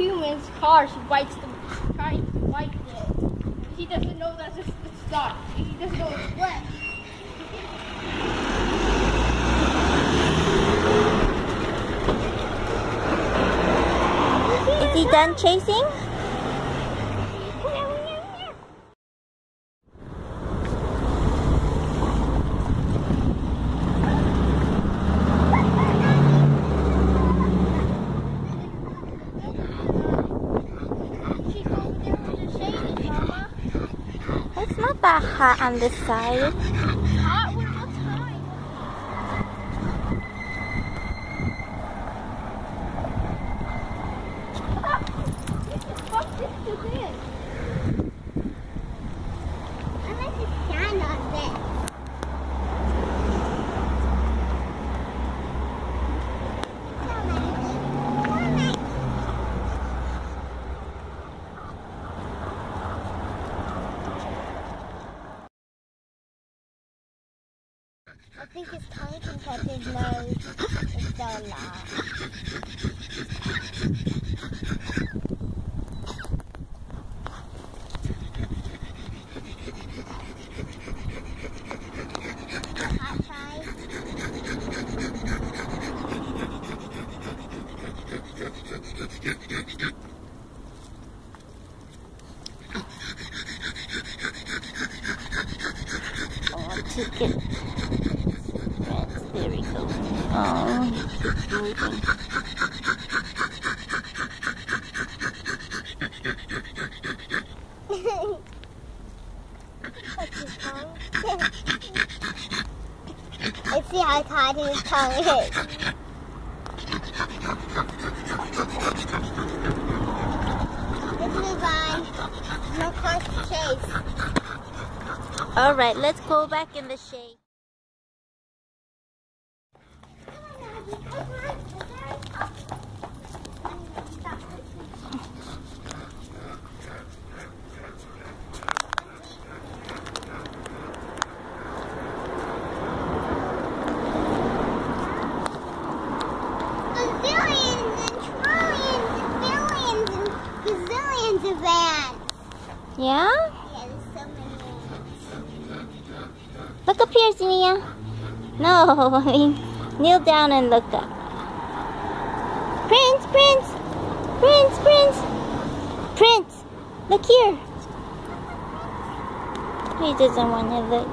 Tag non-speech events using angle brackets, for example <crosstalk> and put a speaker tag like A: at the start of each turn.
A: human's car, she bites the, trying to bite it. He doesn't know that's the start. He doesn't know it's wet.
B: Is he done chasing? It's not that hot on this side.
A: Hot? Is?
C: I like to stand on this. I think his tongue can touch his nose. It's so long. Hot.
B: Oh. Oh.
C: Let's see how tight his tongue is. Let's move on. No to chase.
B: All right, let's go back in the shade. Yeah?
C: Yeah, there's so many.
B: Look up here, Zenia. No, <laughs> I mean, Kneel down and look up. Prince, Prince, Prince, Prince, Prince, look here. He doesn't want to look.